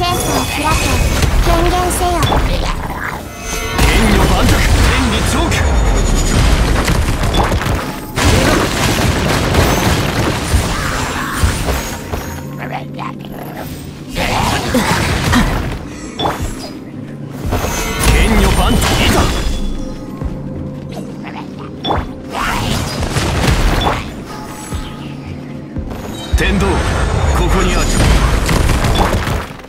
を開け権限せよ天堂チョーク天道ここにある。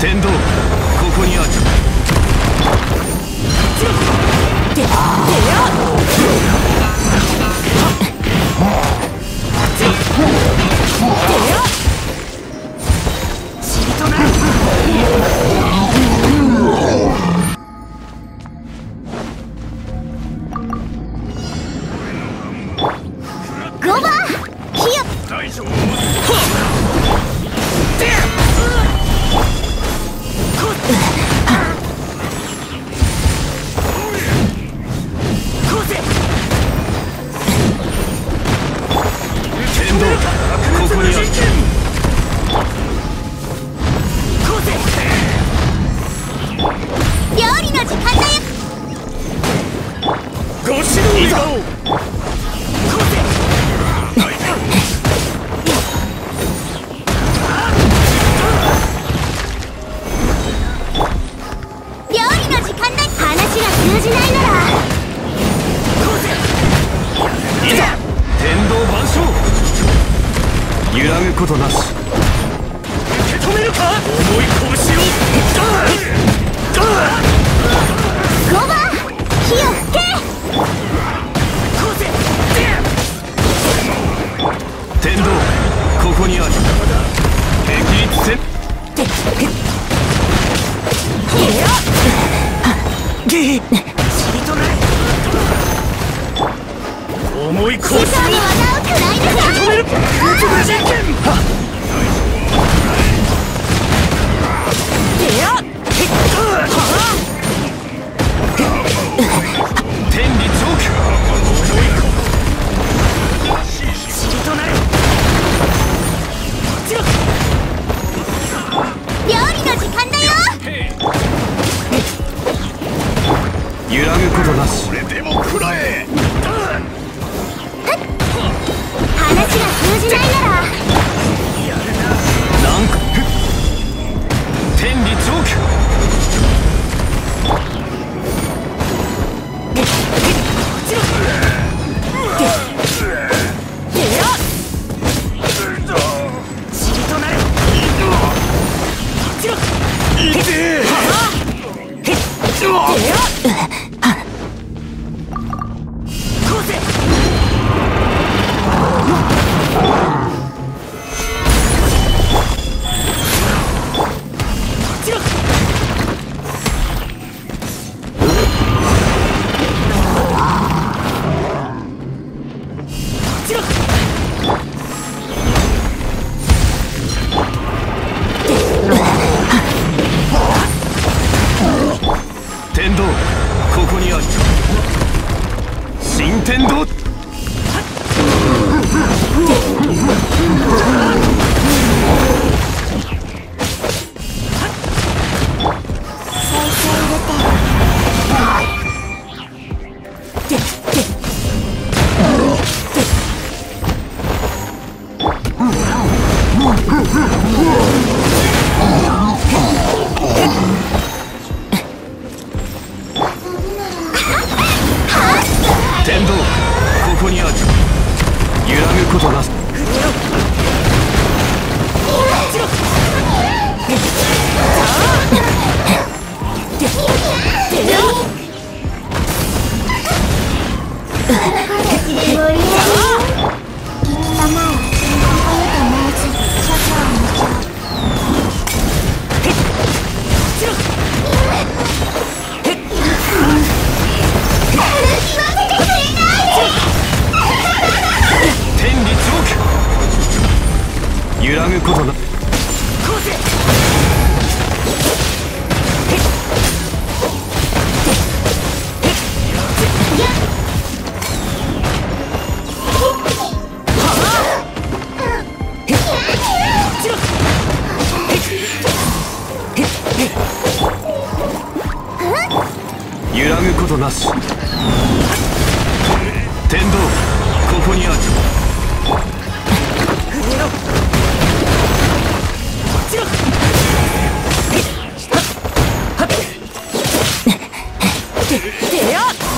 天道。ここにある。ゴバ火よ大丈夫いなら。いざ天道万象。揺らぐことなし。受け止めるか？重い拳を。ゴこにある敵。一戦重い師匠の技を食らいなさい天揺らぐことなし。それでも食らえ。話が通じないなら。なんか天理チョーク天天道ここにある揺らぐことなしことな？揺らぐことなしらでやっ